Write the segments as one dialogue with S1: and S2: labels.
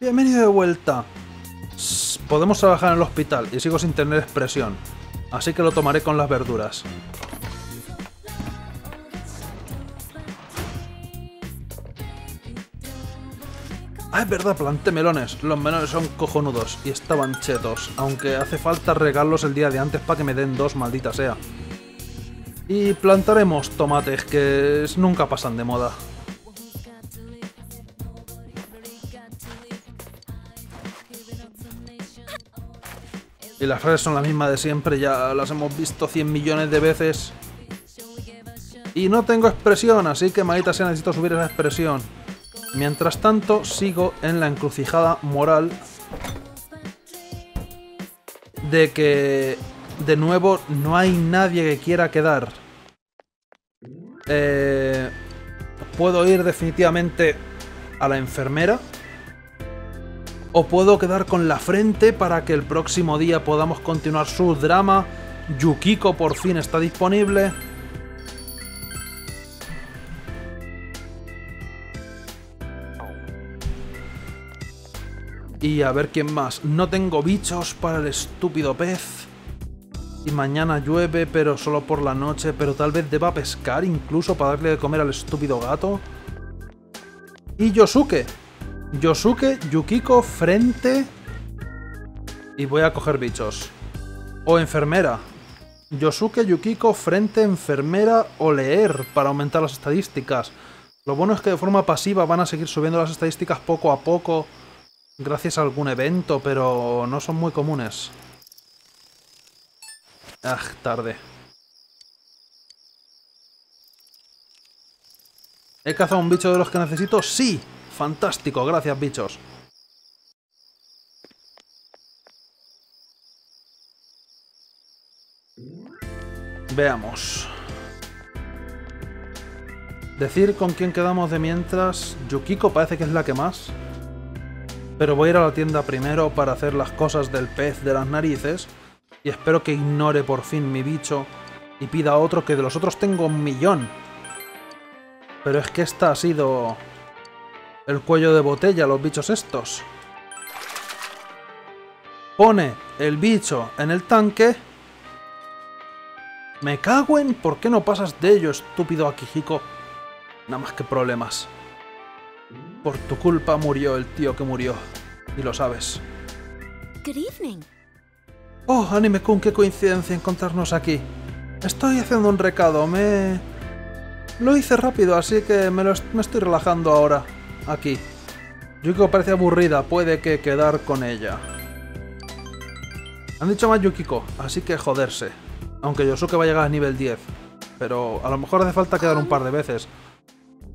S1: Bienvenido de vuelta. Podemos trabajar en el hospital y sigo sin tener expresión. Así que lo tomaré con las verduras. Ah, es verdad, planté melones. Los melones son cojonudos y estaban chetos. Aunque hace falta regarlos el día de antes para que me den dos, maldita sea. Y plantaremos tomates que nunca pasan de moda. Y las frases son las mismas de siempre, ya las hemos visto 100 millones de veces. Y no tengo expresión, así que maldita sea, necesito subir esa expresión. Mientras tanto, sigo en la encrucijada moral de que, de nuevo, no hay nadie que quiera quedar. Eh, puedo ir definitivamente a la enfermera. O puedo quedar con la frente para que el próximo día podamos continuar su drama. Yukiko por fin está disponible. Y a ver quién más. No tengo bichos para el estúpido pez. Y mañana llueve, pero solo por la noche. Pero tal vez deba pescar incluso para darle de comer al estúpido gato. Y Yosuke. Yosuke, Yukiko, frente. Y voy a coger bichos. O enfermera. Yosuke, Yukiko, frente, enfermera o leer para aumentar las estadísticas. Lo bueno es que de forma pasiva van a seguir subiendo las estadísticas poco a poco. Gracias a algún evento, pero no son muy comunes. Ah, tarde. ¿He cazado un bicho de los que necesito? ¡Sí! Fantástico, gracias bichos. Veamos. Decir con quién quedamos de mientras. Yukiko parece que es la que más. Pero voy a ir a la tienda primero para hacer las cosas del pez de las narices. Y espero que ignore por fin mi bicho. Y pida otro que de los otros tengo un millón. Pero es que esta ha sido el cuello de botella, los bichos estos. Pone el bicho en el tanque. Me cago en por qué no pasas de ello, estúpido Akihiko. Nada más que problemas. Por tu culpa murió el tío que murió. Y lo sabes.
S2: Good evening.
S1: Oh, Anime-kun, qué coincidencia encontrarnos aquí. Estoy haciendo un recado, me... Lo hice rápido, así que me, lo est- me estoy relajando ahora. Aquí. Yukiko parece aburrida, puede que quedar con ella. Han dicho más Yukiko, así que joderse. Aunque Yosuke va a llegar a nivel 10. Pero a lo mejor hace falta quedar un par de veces.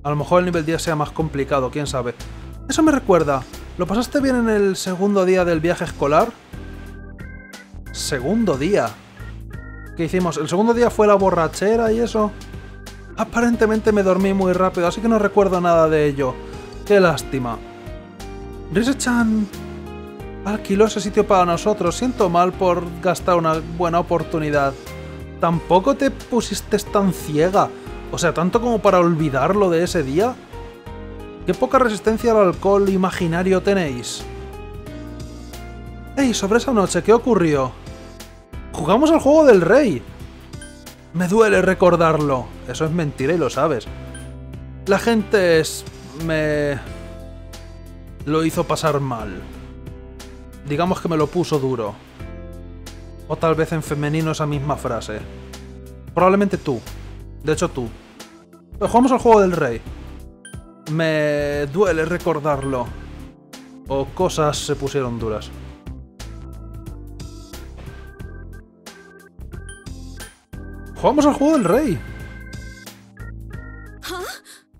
S1: A lo mejor el nivel 10 sea más complicado, quién sabe. Eso me recuerda. ¿Lo pasaste bien en el segundo día del viaje escolar? Segundo día. ¿Qué hicimos? El segundo día fue la borrachera y eso. Aparentemente me dormí muy rápido, así que no recuerdo nada de ello. Qué lástima. Rise-chan alquiló ese sitio para nosotros. Siento mal por gastar una buena oportunidad. ¿Tampoco te pusiste tan ciega? O sea, tanto como para olvidarlo de ese día. ¿Qué poca resistencia al alcohol imaginario tenéis? Ey, sobre esa noche, ¿qué ocurrió? Jugamos al juego del rey. Me duele recordarlo. Eso es mentira y lo sabes. La gente es... me... lo hizo pasar mal. Digamos que me lo puso duro. O tal vez en femenino esa misma frase. Probablemente tú. De hecho tú. Jugamos al juego del rey. Me duele recordarlo. O cosas se pusieron duras. Jugamos al juego del rey.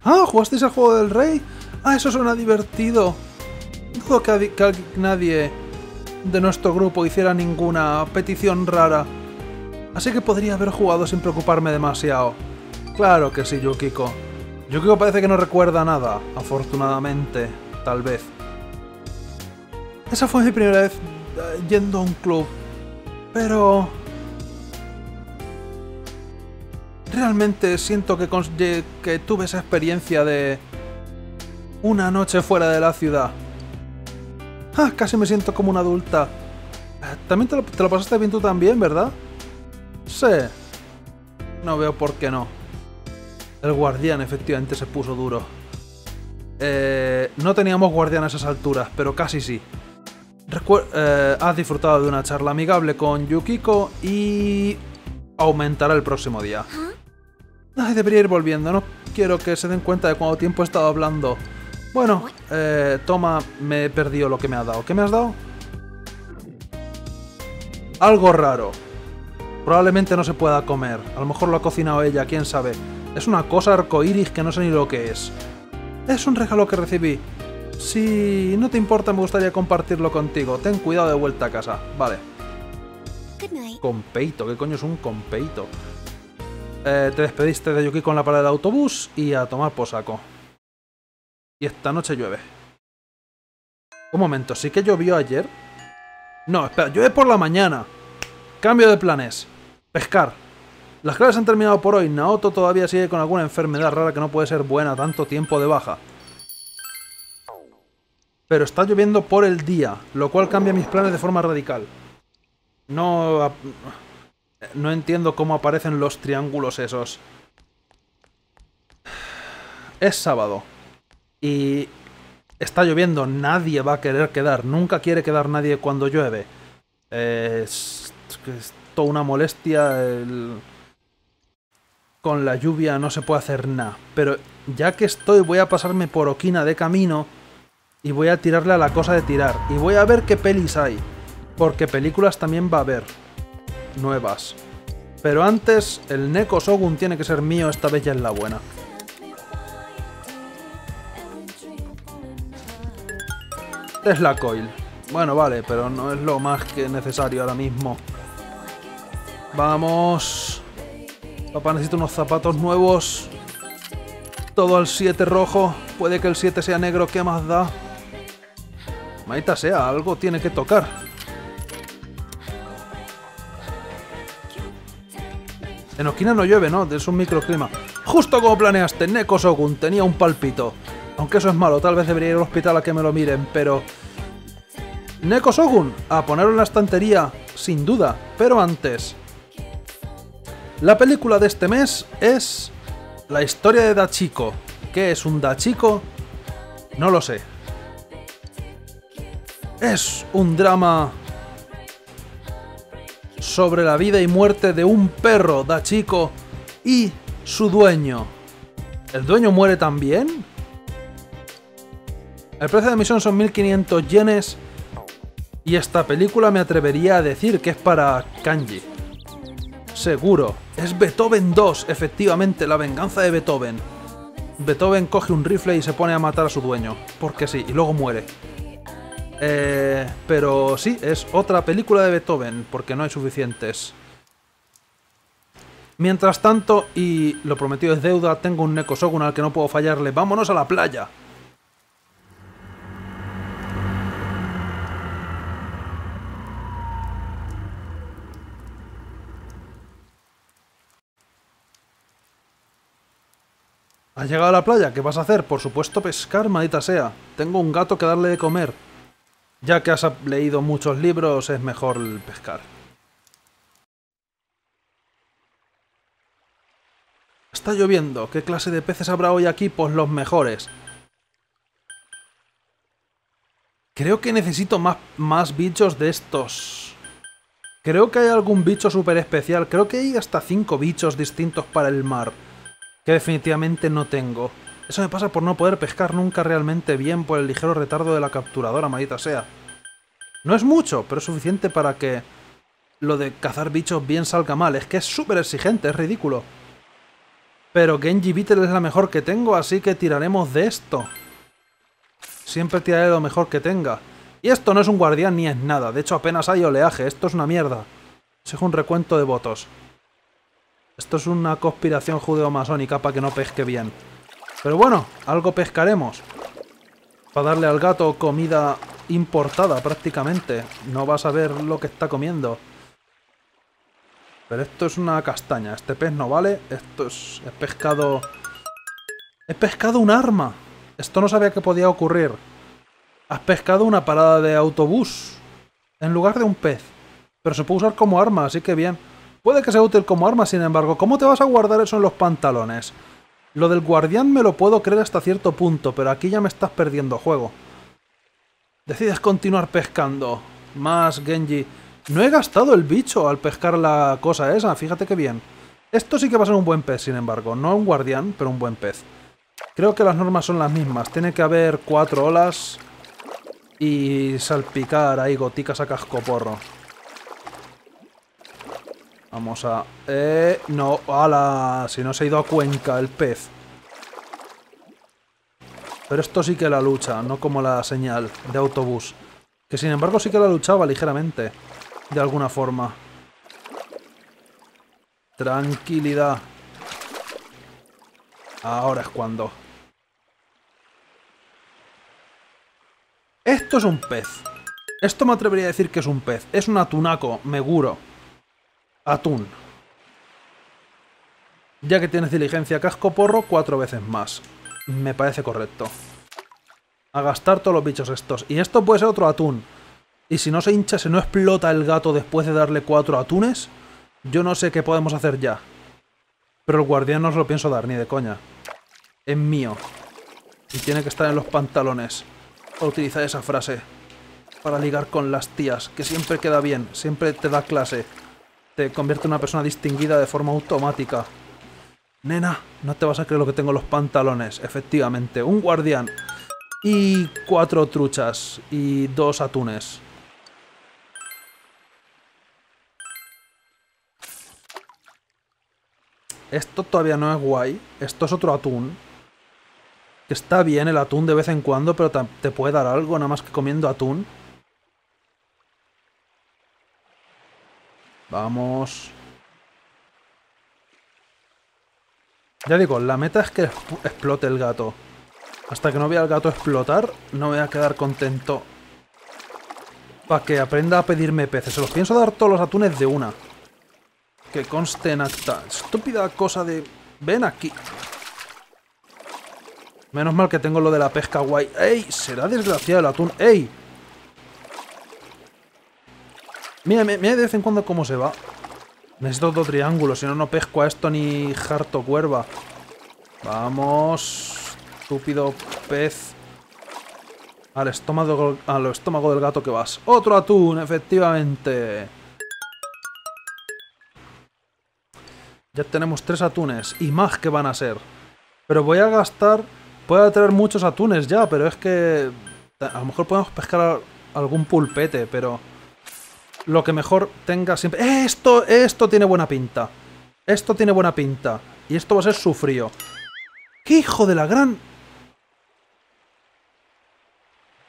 S1: Ah, ¿jugasteis al juego del rey? Ah, eso suena divertido. Dudo que, que nadie de nuestro grupo hiciera ninguna petición rara. Así que podría haber jugado sin preocuparme demasiado. Claro que sí, Yukiko. Yukiko parece que no recuerda nada, afortunadamente, tal vez. Esa fue mi primera vez eh, yendo a un club. Pero... Realmente siento que, tuve esa experiencia de... Una noche fuera de la ciudad. Ah, casi me siento como una adulta. También te lo, te lo pasaste bien tú también, ¿verdad? Sí. No veo por qué no. El guardián efectivamente se puso duro. Eh, no teníamos guardián a esas alturas, pero casi sí. Eh, has disfrutado de una charla amigable con Yukiko y aumentará el próximo día. Ay, debería ir volviendo, no quiero que se den cuenta de cuánto tiempo he estado hablando. Bueno, eh, toma, me he perdido lo que me ha dado. ¿Qué me has dado? Algo raro. Probablemente no se pueda comer. A lo mejor lo ha cocinado ella, quién sabe. Es una cosa arcoíris que no sé ni lo que es. Es un regalo que recibí. Si no te importa, me gustaría compartirlo contigo. Ten cuidado de vuelta a casa. Vale. Compeito, ¿qué coño es un compeito? Eh, te despediste de Yuki con la parada del autobús y a tomar por saco. Y esta noche llueve. Un momento, ¿sí que llovió ayer? No, espera, llueve por la mañana. Cambio de planes. Pescar. Las clases han terminado por hoy. Naoto todavía sigue con alguna enfermedad rara que no puede ser buena tanto tiempo de baja. Pero está lloviendo por el día, lo cual cambia mis planes de forma radical. No... No entiendo cómo aparecen los triángulos esos. Es sábado. Y... Está lloviendo, nadie va a querer quedar. Nunca quiere quedar nadie cuando llueve. Es, es toda una molestia. Con la lluvia no se puede hacer nada. Pero ya que estoy, voy a pasarme por Okina de camino. Y voy a tirarle a la cosa de tirar. Y voy a ver qué pelis hay. Porque películas también va a haber. Nuevas. Pero antes, el Neko Shogun tiene que ser mío, esta vez ya es la buena. Tesla Coil. Bueno, vale, pero no es lo más que necesario ahora mismo. Vamos. Papá necesita unos zapatos nuevos. Todo al 7 rojo. Puede que el 7 sea negro, ¿qué más da? Maita sea, algo tiene que tocar. En Okina no llueve, ¿no? Es un microclima. Justo como planeaste, Neko Shogun tenía un palpito. Aunque eso es malo, tal vez debería ir al hospital a que me lo miren, pero... Neko Shogun, a ponerlo en la estantería, sin duda. Pero antes... La película de este mes es... La historia de Dachiko. ¿Qué es un Dachiko? No lo sé. Es un drama sobre la vida y muerte de un perro Dachiko y su dueño. ¿El dueño muere también? El precio de emisión son 1500 yenes y esta película me atrevería a decir que es para Kanji. Seguro, es Beethoven 2, efectivamente, la venganza de Beethoven. Beethoven coge un rifle y se pone a matar a su dueño, porque sí, y luego muere. Eh, pero sí, es otra película de Beethoven, porque no hay suficientes. Mientras tanto, y lo prometido es deuda, tengo un Neko Shogun al que no puedo fallarle. ¡Vámonos a la playa! ¿Has llegado a la playa? ¿Qué vas a hacer? Por supuesto pescar, maldita sea. Tengo un gato que darle de comer. Ya que has leído muchos libros, es mejor pescar. Está lloviendo. ¿Qué clase de peces habrá hoy aquí? Pues los mejores. Creo que necesito más, más bichos de estos. Creo que hay algún bicho súper especial. Creo que hay hasta cinco bichos distintos para el mar. Que definitivamente no tengo. Eso me pasa por no poder pescar nunca realmente bien por el ligero retardo de la capturadora, maldita sea. No es mucho, pero es suficiente para que lo de cazar bichos bien salga mal. Es que es súper exigente, es ridículo. Pero Genji Beetle es la mejor que tengo, así que tiraremos de esto. Siempre tiraré lo mejor que tenga. Y esto no es un guardián ni es nada. De hecho, apenas hay oleaje. Esto es una mierda. Es un recuento de votos. Esto es una conspiración judeo-masónica para que no pesque bien. Pero bueno, algo pescaremos. Para darle al gato comida importada prácticamente. No vas a ver lo que está comiendo. Pero esto es una castaña. Este pez no vale. Esto es, es pescado... He pescado un arma. Esto no sabía que podía ocurrir. Has pescado una parada de autobús en lugar de un pez. Pero se puede usar como arma, así que bien. Puede que sea útil como arma, sin embargo, ¿cómo te vas a guardar eso en los pantalones? Lo del guardián me lo puedo creer hasta cierto punto, pero aquí ya me estás perdiendo juego. Decides continuar pescando. Más, Genji. No he gastado el bicho al pescar la cosa esa, fíjate que bien. Esto sí que va a ser un buen pez, sin embargo. No un guardián, pero un buen pez. Creo que las normas son las mismas. Tiene que haber cuatro olas y salpicar ahí goticas a cascoporro. Vamos a... Eh, no, ala, si no se ha ido a Cuenca el pez. Pero esto sí que la lucha, no como la señal de autobús. Que sin embargo sí que la luchaba ligeramente. De alguna forma. Tranquilidad. Ahora es cuando. Esto es un pez. Esto me atrevería a decir que es un pez. Es un atunaco, meguro. Atún. Ya que tienes diligencia casco porro, cuatro veces más. Me parece correcto. A gastar todos los bichos estos. Y esto puede ser otro atún. Y si no se hincha, si no explota el gato después de darle cuatro atunes, yo no sé qué podemos hacer ya. Pero el guardián no os lo pienso dar, ni de coña. Es mío. Y tiene que estar en los pantalones. O utilizar esa frase. Para ligar con las tías, que siempre queda bien, siempre te da clase te convierte en una persona distinguida de forma automática. Nena, no te vas a creer lo que tengo en los pantalones. Efectivamente, un guardián. Y cuatro truchas. Y dos atunes. Esto todavía no es guay. Esto es otro atún. Que está bien el atún de vez en cuando, pero te puede dar algo nada más que comiendo atún. Vamos. Ya digo, la meta es que explote el gato. Hasta que no vea al gato explotar, no voy a quedar contento. Para que aprenda a pedirme peces. Se los pienso dar todos los atunes de una. Que conste en acta. Estúpida cosa de... Ven aquí. Menos mal que tengo lo de la pesca guay. ¡Ey! Será desgraciado el atún. ¡Ey! Mira, mira de vez en cuando cómo se va. Necesito otro triángulo, si no, no pesco a esto ni harto cuerva. Vamos. Estúpido pez. Al estómago, al estómago del gato que vas. ¡Otro atún, efectivamente! Ya tenemos tres atunes. Y más que van a ser. Pero voy a gastar... Puedo traer muchos atunes ya, pero es que... A lo mejor podemos pescar algún pulpete, pero lo que mejor tenga siempre... Esto, esto tiene buena pinta. Esto tiene buena pinta. Y esto va a ser sufrío. ¡Qué hijo de la gran...!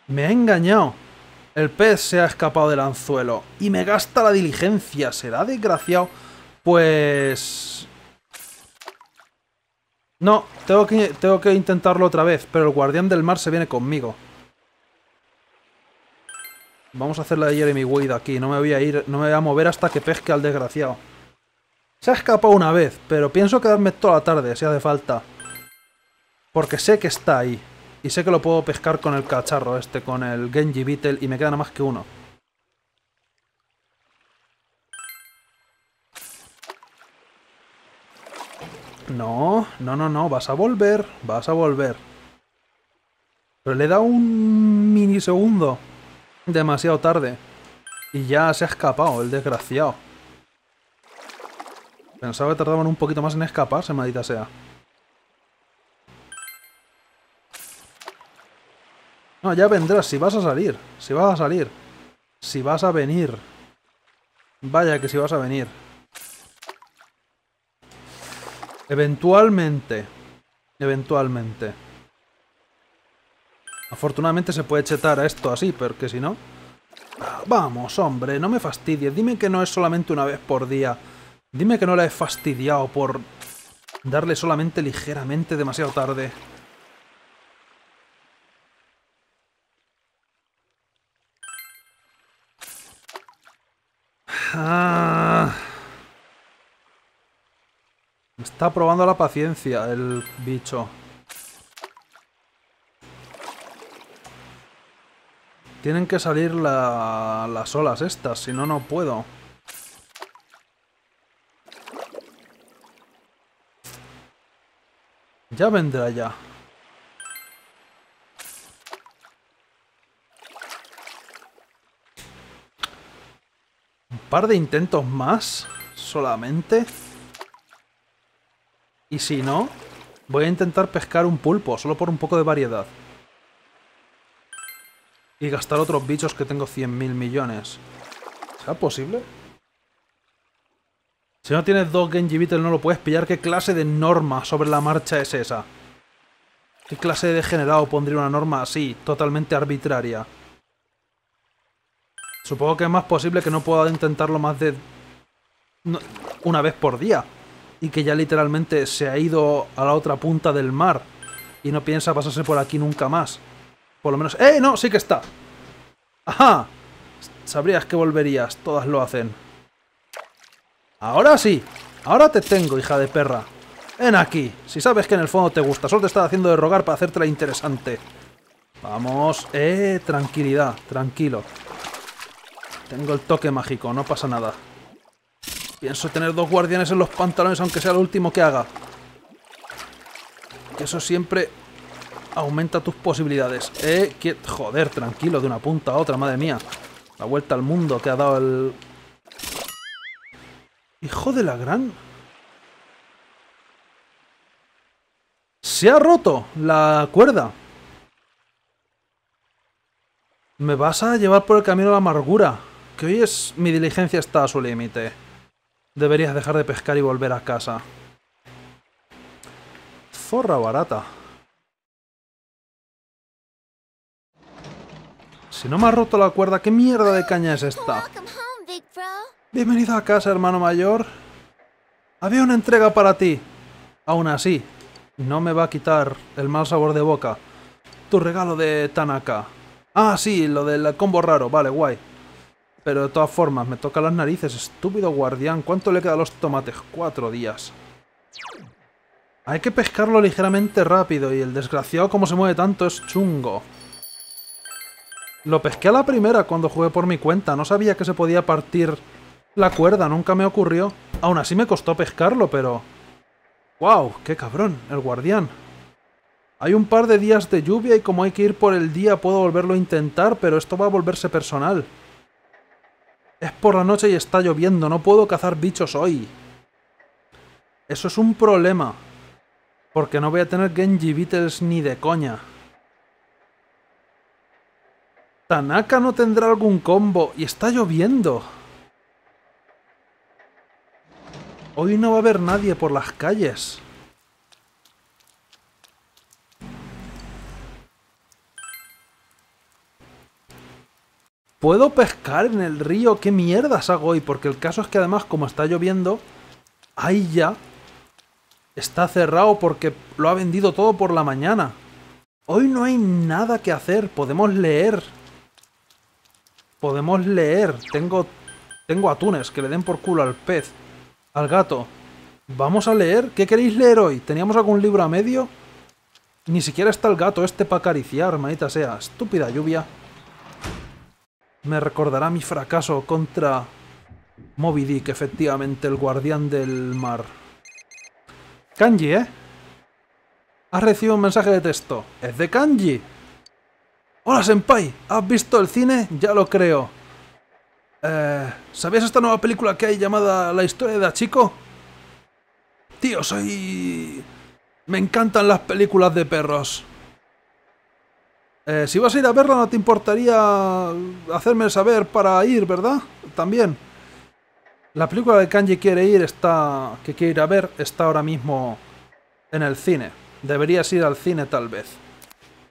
S1: Me ha engañado. El pez se ha escapado del anzuelo. Y me gasta la diligencia. ¿Será desgraciado? Pues... No, tengo que, tengo que intentarlo otra vez. Pero el guardián del mar se viene conmigo. Vamos a hacer la de Jeremy Wade aquí. No me voy a ir, no me voy a mover hasta que pesque al desgraciado. Se ha escapado una vez, pero pienso quedarme toda la tarde si hace falta. Porque sé que está ahí. Y sé que lo puedo pescar con el cacharro este, con el Genji Beetle, y me queda nada más que uno. No, no, no, no, vas a volver, vas a volver. Pero le da un minisegundo demasiado tarde. Y ya se ha escapado, el desgraciado. Pensaba que tardaban un poquito más en escaparse, maldita sea. No, ya vendrás, si vas a salir. Si vas a salir. Si vas a venir. Vaya que si vas a venir. Eventualmente. Eventualmente. Afortunadamente se puede chetar a esto así, porque si no... Vamos, hombre, no me fastidies. Dime que no es solamente una vez por día. Dime que no la he fastidiado por darle solamente ligeramente demasiado tarde. Ah. Está probando la paciencia el bicho. Tienen que salir la- las olas estas, si no, no puedo. Ya vendrá ya. Un par de intentos más, solamente. Y si no, voy a intentar pescar un pulpo, solo por un poco de variedad. Y gastar otros bichos que tengo 100.000 millones. ¿Será posible? Si no tienes dos Genji Beetle no lo puedes pillar. ¿Qué clase de norma sobre la marcha es esa? ¿Qué clase de degenerado pondría una norma así, totalmente arbitraria? Supongo que es más posible que no pueda intentarlo más de... una vez por día. Y que ya literalmente se ha ido a la otra punta del mar. Y no piensa pasarse por aquí nunca más. Por lo menos... ¡Eh! No, sí que está. ¡Ajá! Sabrías que volverías. Todas lo hacen. Ahora sí. Ahora te tengo, hija de perra. Ven aquí. Si sabes que en el fondo te gusta. Solo te estaba haciendo de rogar para hacértela interesante. Vamos. Eh, tranquilidad. Tranquilo. Tengo el toque mágico. No pasa nada. Pienso tener dos guardianes en los pantalones aunque sea lo último que haga. Eso siempre aumenta tus posibilidades. Eh. Joder, tranquilo, de una punta a otra, madre mía. La vuelta al mundo que ha dado el... Hijo de la gran... Se ha roto la cuerda. Me vas a llevar por el camino de la amargura. Que hoy es... Mi diligencia está a su límite. Deberías dejar de pescar y volver a casa. Zorra barata. Si no me ha roto la cuerda, ¿qué mierda de caña es esta? Bienvenido a casa, hermano mayor. Había una entrega para ti. Aún así, no me va a quitar el mal sabor de boca. Tu regalo de Tanaka. Ah, sí, lo del combo raro. Vale, guay. Pero de todas formas, me toca las narices, estúpido guardián. ¿Cuánto le queda a los tomates? Cuatro días. Hay que pescarlo ligeramente rápido y el desgraciado como se mueve tanto es chungo. Lo pesqué a la primera cuando jugué por mi cuenta. No sabía que se podía partir la cuerda, nunca me ocurrió. Aún así me costó pescarlo, pero... ¡Wow! ¡Qué cabrón! El guardián. Hay un par de días de lluvia y como hay que ir por el día puedo volverlo a intentar, pero esto va a volverse personal. Es por la noche y está lloviendo, no puedo cazar bichos hoy. Eso es un problema. Porque no voy a tener Genji Beetles ni de coña. Tanaka no tendrá algún combo y está lloviendo. Hoy no va a haber nadie por las calles. ¿Puedo pescar en el río? ¿Qué mierdas hago hoy? Porque el caso es que además como está lloviendo, ahí ya está cerrado porque lo ha vendido todo por la mañana. Hoy no hay nada que hacer, podemos leer. Podemos leer. Tengo tengo atunes que le den por culo al pez, al gato. Vamos a leer. ¿Qué queréis leer hoy? ¿Teníamos algún libro a medio? Ni siquiera está el gato este para acariciar, manita sea. Estúpida lluvia. Me recordará mi fracaso contra Moby Dick, efectivamente, el guardián del mar. Kanji, ¿eh? Has recibido un mensaje de texto. ¡Es de Kanji! Hola, Senpai. ¿Has visto el cine? Ya lo creo. Eh, ¿Sabías esta nueva película que hay llamada La historia de Achiko? Tío, soy... Me encantan las películas de perros. Eh, si vas a ir a verla, no te importaría hacerme saber para ir, ¿verdad? También. La película de Kanji quiere ir, está. que quiere ir a ver, está ahora mismo en el cine. Deberías ir al cine tal vez.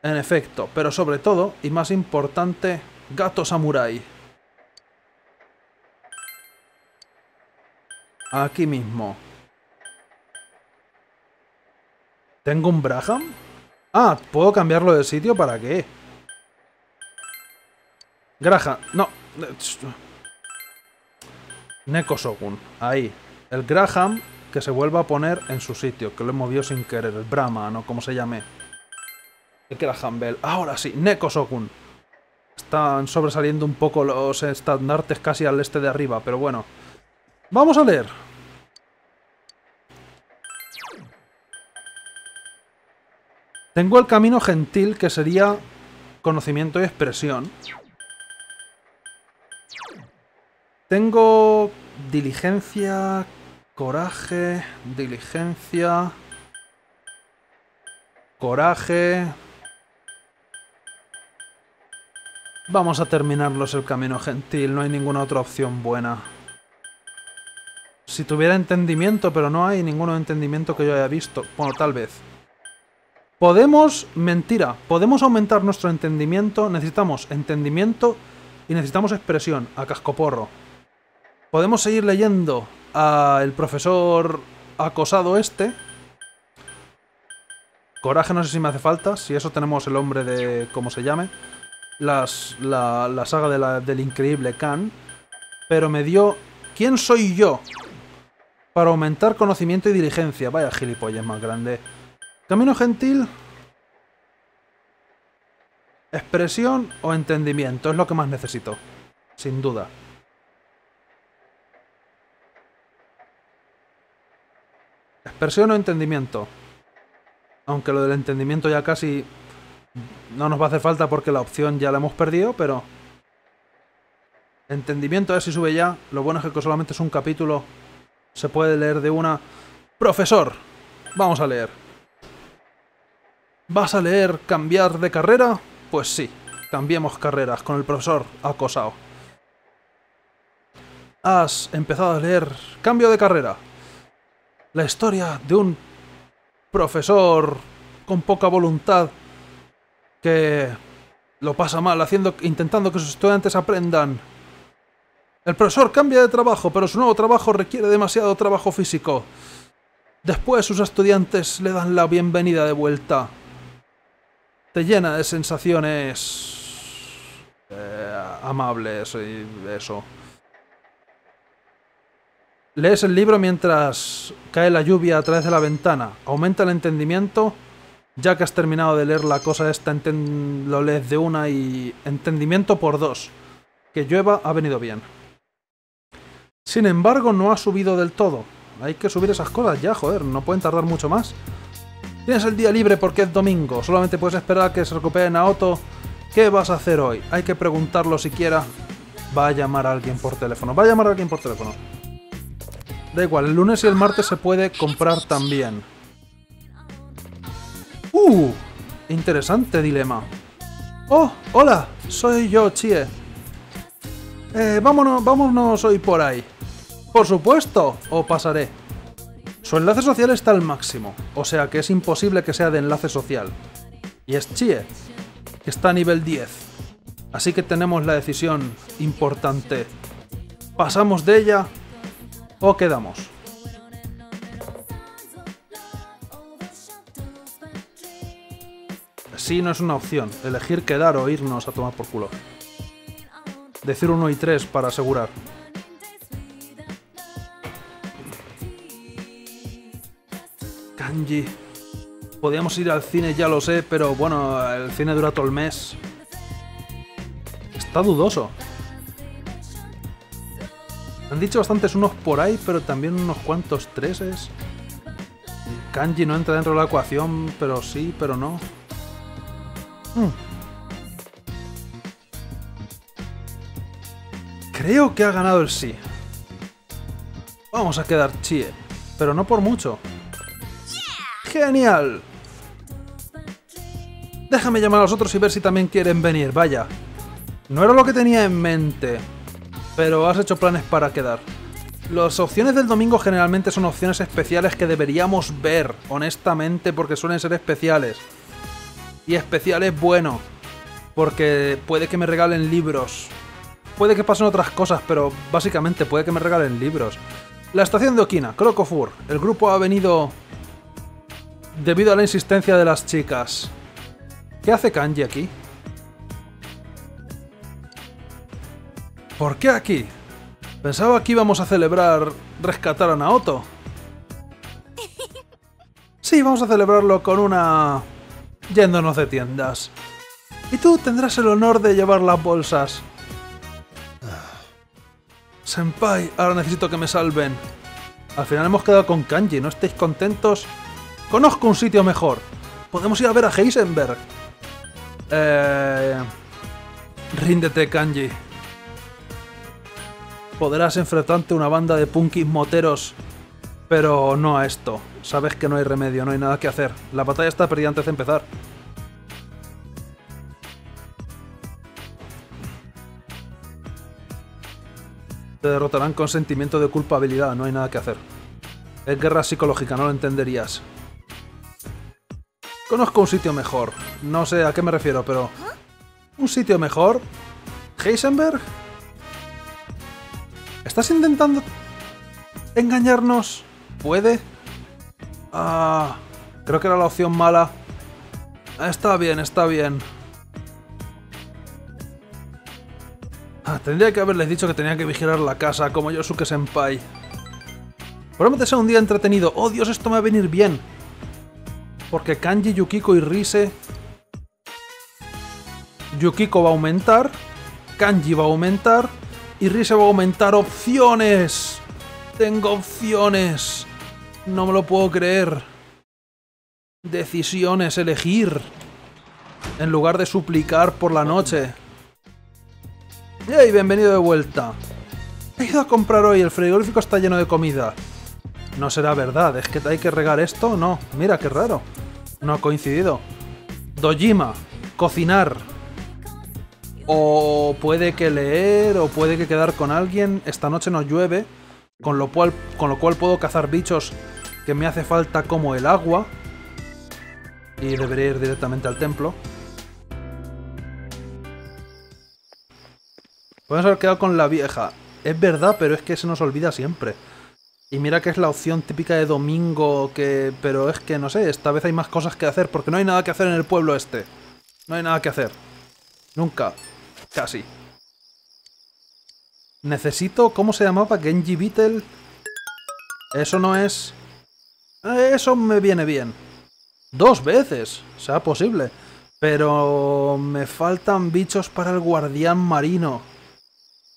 S1: En efecto, pero sobre todo, y más importante, Gato Samurai. Aquí mismo. ¿Tengo un Braham? Ah, ¿puedo cambiarlo de sitio? ¿Para qué? Graham. No. Neko Shogun. Ahí. El Graham que se vuelva a poner en su sitio. Que lo he movido sin querer. El Brahma, ¿no? Como se llame. El Graham Bell. Ahora sí. Neko Shogun. Están sobresaliendo un poco los estandartes casi al este de arriba, pero bueno. Vamos a leer. Tengo el camino gentil, que sería conocimiento y expresión. Tengo diligencia, coraje, diligencia, coraje. Vamos a terminarlos el camino gentil, no hay ninguna otra opción buena. Si tuviera entendimiento, pero no hay ninguno entendimiento que yo haya visto. Bueno, tal vez. Podemos... Mentira. Podemos aumentar nuestro entendimiento. Necesitamos entendimiento y necesitamos expresión. A cascoporro. Podemos seguir leyendo al profesor acosado este. Coraje no sé si me hace falta. Si eso tenemos el hombre de... ¿Cómo se llame? Las, la, la saga de la, del increíble Khan. Pero me dio... ¿Quién soy yo? Para aumentar conocimiento y diligencia. Vaya gilipollas más grande. Camino gentil. Expresión o entendimiento. Es lo que más necesito. Sin duda. Expresión o entendimiento. Aunque lo del entendimiento ya casi no nos va a hacer falta porque la opción ya la hemos perdido, pero... Entendimiento, a ver si sube ya. Lo bueno es que solamente es un capítulo. Se puede leer de una... Profesor, vamos a leer. ¿Vas a leer cambiar de carrera? Pues sí, cambiemos carreras con el profesor acosado. Has empezado a leer cambio de carrera. La historia de un profesor con poca voluntad que lo pasa mal haciendo, intentando que sus estudiantes aprendan. El profesor cambia de trabajo, pero su nuevo trabajo requiere demasiado trabajo físico. Después sus estudiantes le dan la bienvenida de vuelta. Te llena de sensaciones eh, amables y eso. Lees el libro mientras cae la lluvia a través de la ventana. Aumenta el entendimiento. Ya que has terminado de leer la cosa esta, lo lees de una y entendimiento por dos. Que llueva ha venido bien. Sin embargo, no ha subido del todo. Hay que subir esas cosas ya, joder, no pueden tardar mucho más. Tienes el día libre porque es domingo, solamente puedes esperar a que se recupere Naoto. ¿Qué vas a hacer hoy? Hay que preguntarlo siquiera. Va a llamar a alguien por teléfono. Va a llamar a alguien por teléfono. Da igual, el lunes y el martes se puede comprar también. ¡Uh! Interesante dilema. ¡Oh! ¡Hola! Soy yo, Chie. Eh, vámonos, vámonos hoy por ahí. Por supuesto, o pasaré. Su enlace social está al máximo, o sea que es imposible que sea de enlace social. Y es Chie, que está a nivel 10. Así que tenemos la decisión importante. ¿Pasamos de ella o quedamos? Sí, no es una opción. Elegir quedar o irnos a tomar por culo. Decir 1 y 3 para asegurar. Kanji. Podríamos ir al cine, ya lo sé, pero bueno, el cine dura todo el mes. Está dudoso. Han dicho bastantes unos por ahí, pero también unos cuantos treses. Kanji no entra dentro de la ecuación, pero sí, pero no. Hmm. Creo que ha ganado el sí. Vamos a quedar chie, pero no por mucho. ¡Genial! Déjame llamar a los otros y ver si también quieren venir, vaya. No era lo que tenía en mente. Pero has hecho planes para quedar. Las opciones del domingo generalmente son opciones especiales que deberíamos ver, honestamente, porque suelen ser especiales. Y especiales bueno, porque puede que me regalen libros. Puede que pasen otras cosas, pero básicamente puede que me regalen libros. La estación de Okina, Crocofur. El grupo ha venido debido a la insistencia de las chicas. ¿Qué hace Kanji aquí? ¿Por qué aquí? Pensaba que íbamos a celebrar rescatar a Naoto. Sí, vamos a celebrarlo con una... yéndonos de tiendas. Y tú tendrás el honor de llevar las bolsas. Senpai, ahora necesito que me salven. Al final hemos quedado con Kanji, ¿no estáis contentos? Conozco un sitio mejor. Podemos ir a ver a Heisenberg. Eh... Ríndete, Kanji. Podrás enfrentarte a una banda de punkis moteros, pero no a esto. Sabes que no hay remedio, no hay nada que hacer. La batalla está perdida antes de empezar. Te derrotarán con sentimiento de culpabilidad, no hay nada que hacer. Es guerra psicológica, no lo entenderías. Conozco un sitio mejor. No sé a qué me refiero, pero... ¿Un sitio mejor? ¿Heisenberg? ¿Estás intentando engañarnos? ¿Puede? Ah, creo que era la opción mala. Está bien, está bien. Ah, tendría que haberles dicho que tenía que vigilar la casa, como Yosuke Senpai. Probablemente sea un día entretenido. ¡Oh, Dios, esto me va a venir bien! Porque Kanji, Yukiko y Rise... Yukiko va a aumentar, Kanji va a aumentar y Rise va a aumentar opciones. Tengo opciones. No me lo puedo creer. Decisiones, elegir. En lugar de suplicar por la noche. ¡Yay! Bienvenido de vuelta. He ido a comprar hoy, el frigorífico está lleno de comida. No será verdad, ¿es que hay que regar esto? No, mira qué raro. No ha coincidido. Dojima, cocinar. O puede que leer, o puede que quedar con alguien. Esta noche no llueve, con lo cual, con lo cual puedo cazar bichos que me hace falta como el agua. Y debería ir directamente al templo. Podemos haber quedado con la vieja. Es verdad, pero es que se nos olvida siempre. Y mira que es la opción típica de domingo que... Pero es que, no sé, esta vez hay más cosas que hacer porque no hay nada que hacer en el pueblo este. No hay nada que hacer. Nunca. Casi. Necesito... ¿Cómo se llamaba? Genji Beetle. Eso no es... Eso me viene bien. Dos veces. Sea posible. Pero... Me faltan bichos para el guardián marino.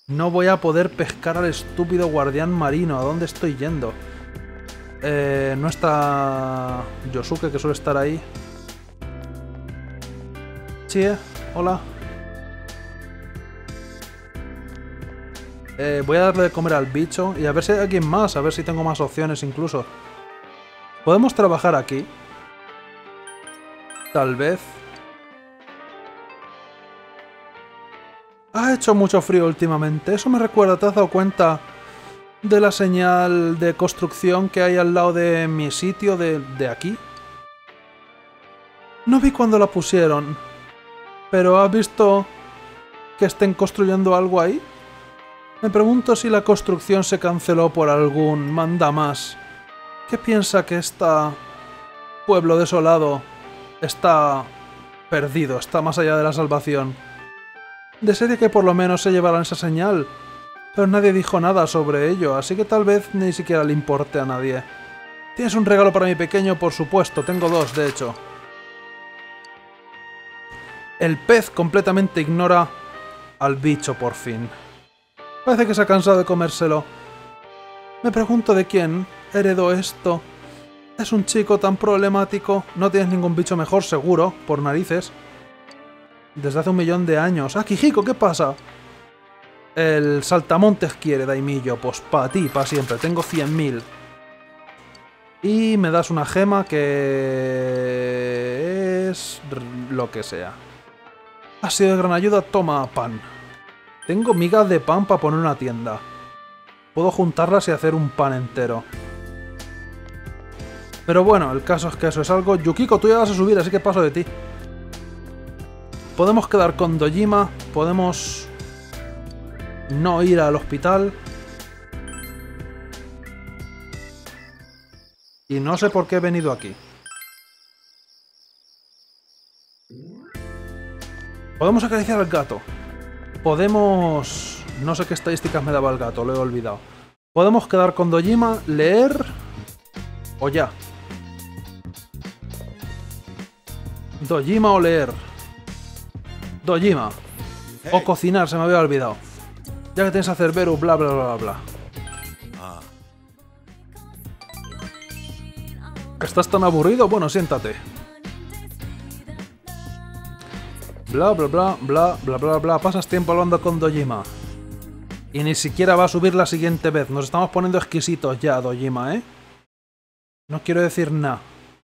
S1: No voy a poder pescar al estúpido guardián marino. ¿A dónde estoy yendo? Eh, no está... Yosuke, que suele estar ahí. Chie, hola. Eh, voy a darle de comer al bicho y a ver si hay alguien más, a ver si tengo más opciones incluso. ¿Podemos trabajar aquí? Tal vez. Ha hecho mucho frío últimamente. Eso me recuerda, ¿te has dado cuenta de la señal de construcción que hay al lado de mi sitio de, de aquí? No vi cuando la pusieron. Pero ¿has visto que estén construyendo algo ahí? Me pregunto si la construcción se canceló por algún manda más. ¿Qué piensa que este pueblo desolado está perdido, está más allá de la salvación? Desearía que por lo menos se llevaran esa señal, pero nadie dijo nada sobre ello, así que tal vez ni siquiera le importe a nadie. Tienes un regalo para mi pequeño, por supuesto, tengo dos, de hecho. El pez completamente ignora al bicho por fin. Parece que se ha cansado de comérselo. Me pregunto de quién heredó esto. Es un chico tan problemático. No tienes ningún bicho mejor, seguro, por narices. Desde hace un millón de años. ¡Ah, Kijiko, qué pasa! El saltamontes quiere, Daimillo. Pues para ti, para siempre. Tengo 100.000. Y me das una gema que... es... lo que sea. Ha sido de gran ayuda, toma pan. Tengo migas de pan para poner una tienda. Puedo juntarlas y hacer un pan entero. Pero bueno, el caso es que eso es algo... Yukiko, tú ya vas a subir, así que paso de ti. Podemos quedar con Dojima, podemos no ir al hospital. Y no sé por qué he venido aquí. Podemos acariciar al gato. Podemos... No sé qué estadísticas me daba el gato, lo he olvidado. Podemos quedar con Dojima, leer... O ya. Dojima o leer. Dojima. O cocinar, se me había olvidado. Ya que tienes que hacer Beru, bla bla bla bla. ¿Estás tan aburrido? Bueno, siéntate. Bla bla bla bla bla bla bla. Pasas tiempo hablando con Dojima. Y ni siquiera va a subir la siguiente vez. Nos estamos poniendo exquisitos ya, Dojima, ¿eh? No quiero decir nada.